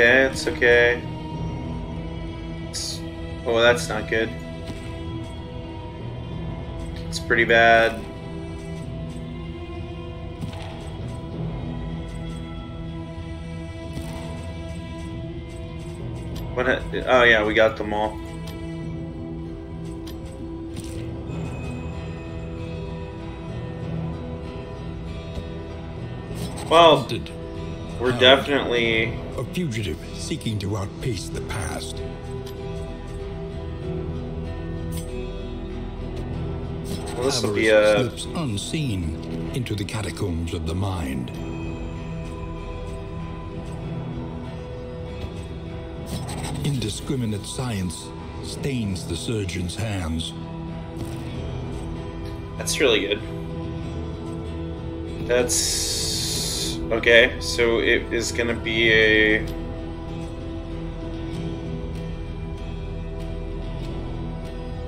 Okay, it's okay. It's, oh, that's not good. It's pretty bad. What? Oh yeah, we got them all. Well, Hunted. We're definitely A fugitive seeking to outpace the past. well, this will be a slips unseen into the catacombs of the mind. Indiscriminate science stains the surgeon's hands. That's really good. That's okay. So it is gonna be a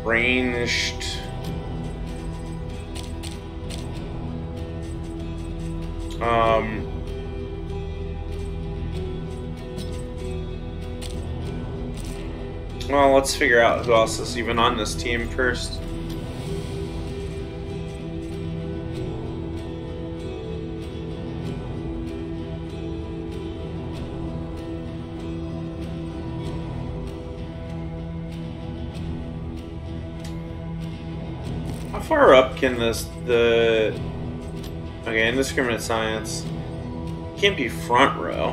ranged. Um. Well, let's figure out who else is even on this team first. Far up can this the okay indiscriminate science can't be front row.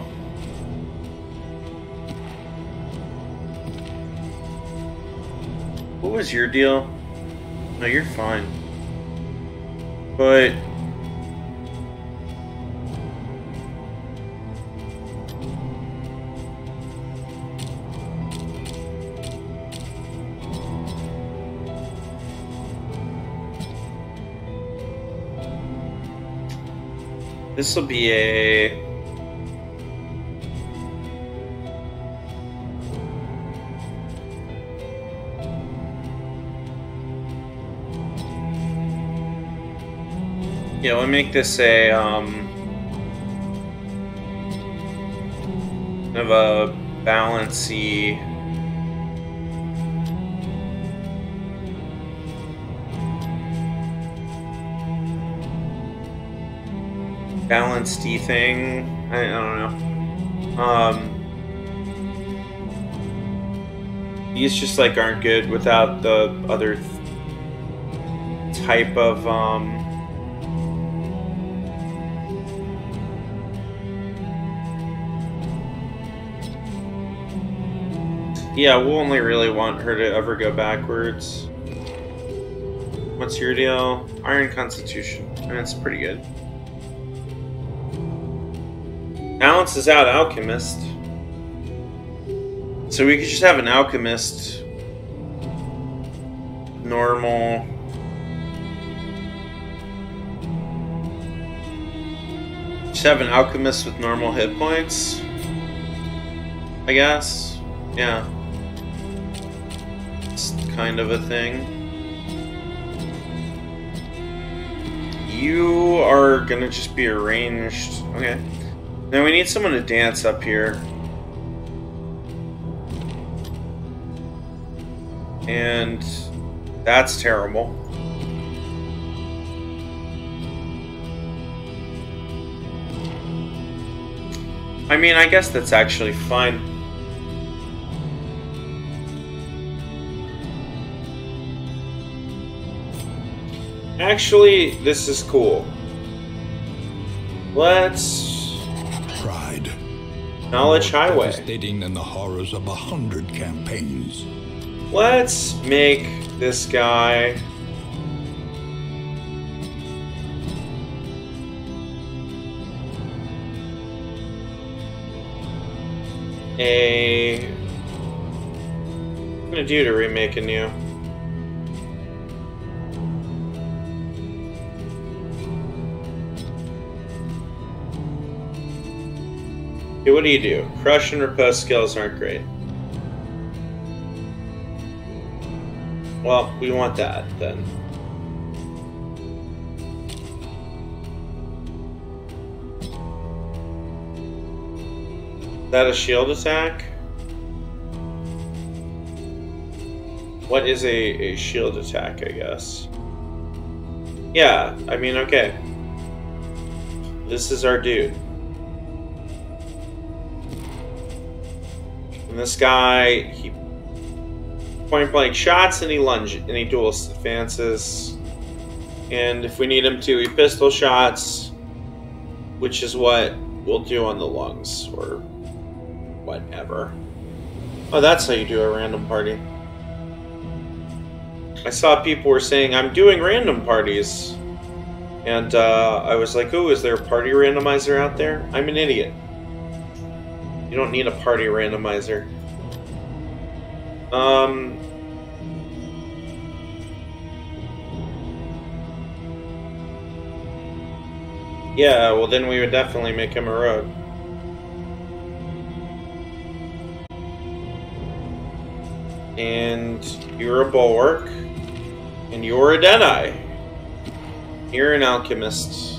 What was your deal? No, you're fine. But this will be a Yeah, we'll make this a um kind of a balancy balanced thing. I, I don't know. Um these just like aren't good without the other th- type of um Yeah, we'll only really want her to ever go backwards. What's your deal? Iron Constitution. That's pretty good. Balance is out, Alchemist. So we could just have an Alchemist. Normal. Just have an Alchemist with normal hit points. I guess. Yeah. It's kind of a thing. You are gonna just be arranged. Okay. Now we need someone to dance up here. And that's terrible. I mean, I guess that's actually fine. Actually, this is cool. Let's. Knowledge highway. Devastating than the horrors of a hundred campaigns. Let's make this guy a what am I gonna do to remake a new? Okay, what do you do? Crush and repose skills aren't great. Well, we want that then. that a shield attack? What is a, a shield attack, I guess? Yeah, I mean, okay. This is our dude. And this guy, he point blank shots and he lunges and he dual advances. And if we need him to, he pistol shots, which is what we'll do on the lungs or whatever. Oh, that's how you do a random party. I saw people were saying I'm doing random parties, and uh, I was like, "Oh, is there a party randomizer out there?" I'm an idiot. You don't need a party randomizer. Um. Yeah, well, then we would definitely make him a rogue. And you're a bulwark. And you're a Deadeye. You're an alchemist.